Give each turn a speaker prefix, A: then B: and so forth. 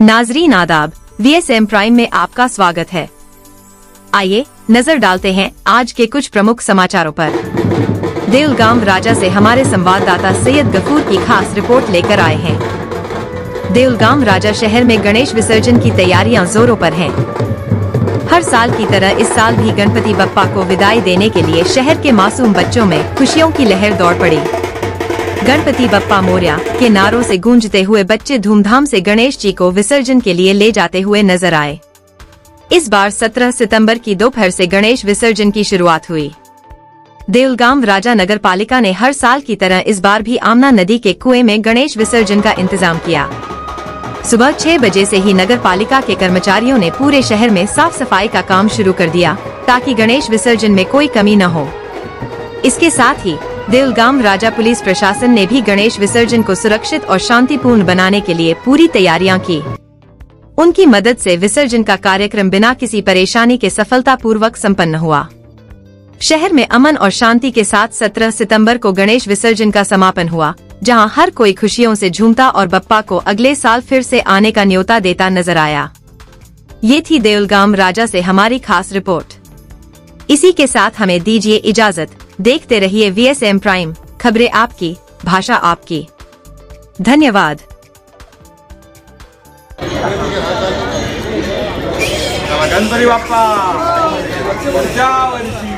A: नाजरीन आदाब V S M prime में आपका स्वागत है। आइए, नज़र डालते हैं आज के कुछ प्रमुख समाचारों पर। देवलगांव राजा से हमारे संवाददाता सैयद गफूर की खास रिपोर्ट लेकर आए हैं। देवलगांव राजा शहर में गणेश विसर्जन की तैयारियाँ जोरों पर हैं। हर साल की तरह इस साल भी गणपति बप्पा को विदाई देने के लिए शहर के मासूम बच्चों में खुशियों की लहर दौड़ पड़ी। गणपति बप्पा मोरिया के नारों से गूंजते हुए बच्चे धूमधाम से गणेश जी को विसर्जन के लिए ले जाते हुए नज़र आए। इस बार 17 सितंबर की दोपहर से गणेश विसर्जन की शुरुआत हुई। देवलगांव राजा नगर पालिका ने हर साल की तरह इस बार भी आमना नदी के कुएँ में गणेश विसर्जन का इंतज़ाम किया। सुबह छह बजे से ही नगर पालिका के कर्मचारियों ने पूरे शहर में साफ़ सफ़ाई का काम शुरू कर दिया ताकि गणेश विसर्जन में कोई कमी न हो। इसके साथ ही देवलगाम राजा पुलिस प्रशासन ने भी गणेश विसर्जन को सुरक्षित और शांतिपूर्ण बनाने के लिए पूरी तैयारियाँ की। उनकी मदद से विसर्जन का कार्यक्रम बिना किसी परेशानी के सफलतापूर्वक संपन्न हुआ। शहर में अमन और शांति के साथ 17 सितंबर को गणेश विसर्जन का समापन हुआ, जहाँ हर कोई खुशियों से झूमता और बप्पा को अगले साल फिर से आने का न्योता देता नज़र आया। ये थी देवलगाम राजा से हमारी खास रिपोर्ट। इसी के साथ हमें दीजिए इजाज़त। देखते रहिए वी एस एम प्राइम खबरें आपकी भाषा आपकी। धन्यवाद।
B: पुढच्या वर्षी